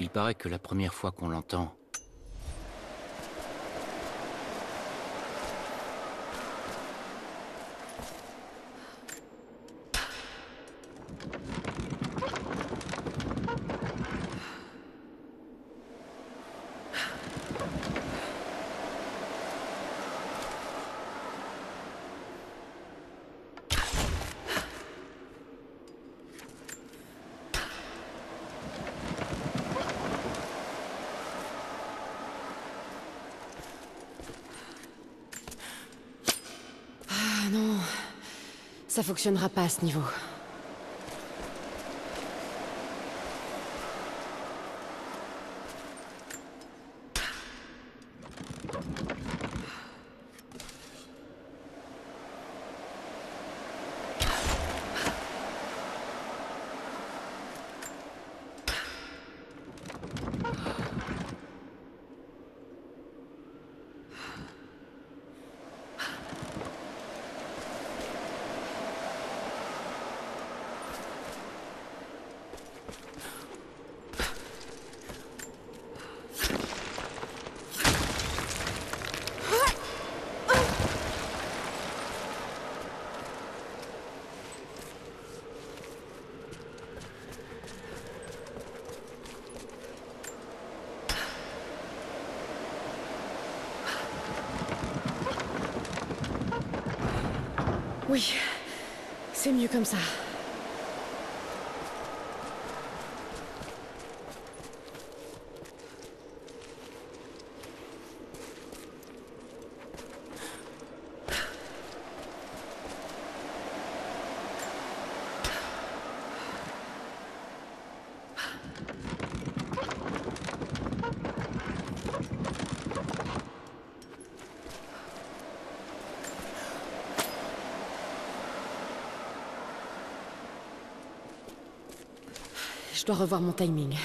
Il paraît que la première fois qu'on l'entend, ça fonctionnera pas à ce niveau. Oui, c'est mieux comme ça. Je dois revoir mon timing.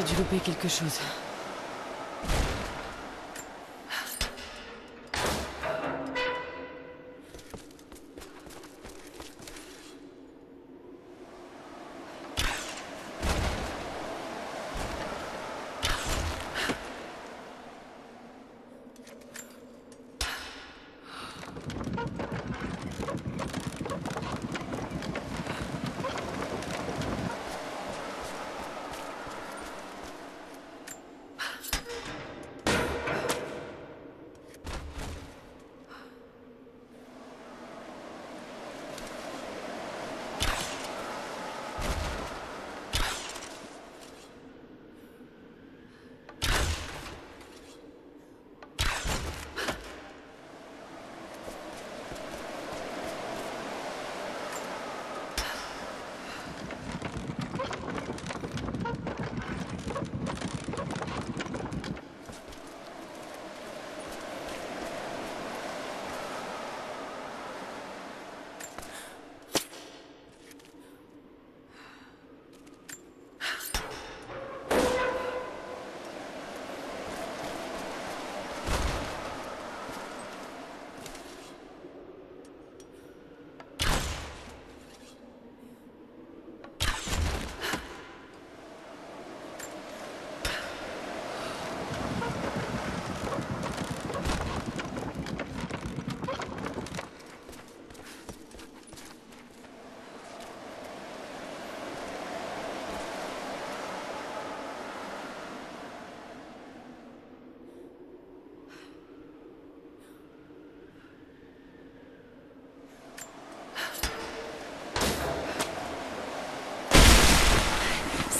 J'ai dû louper quelque chose.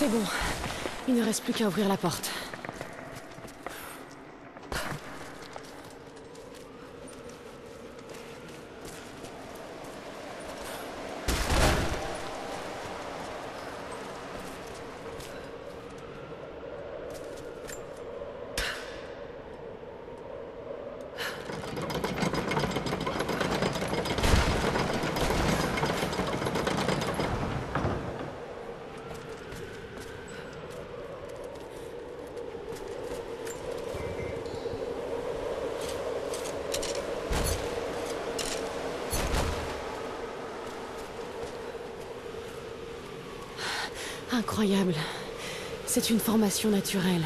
C'est bon. Il ne reste plus qu'à ouvrir la porte. Incroyable. C'est une formation naturelle.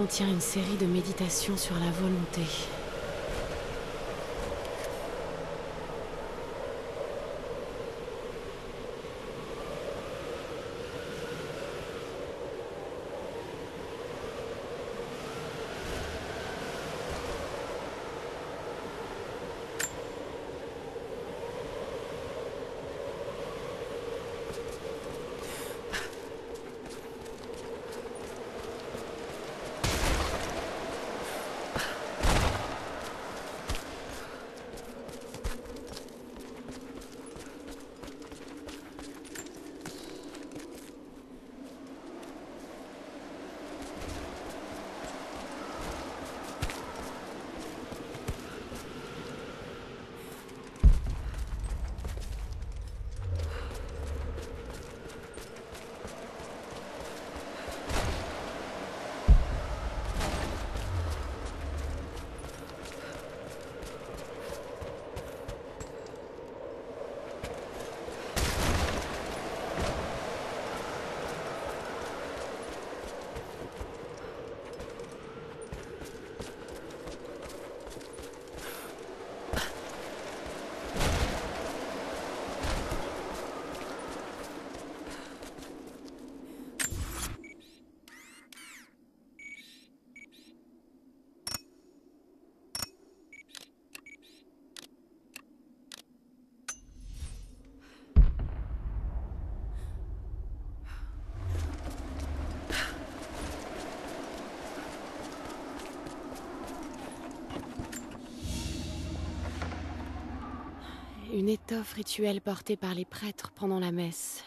Contient une série de méditations sur la volonté. Étoffe rituelle portée par les prêtres pendant la messe.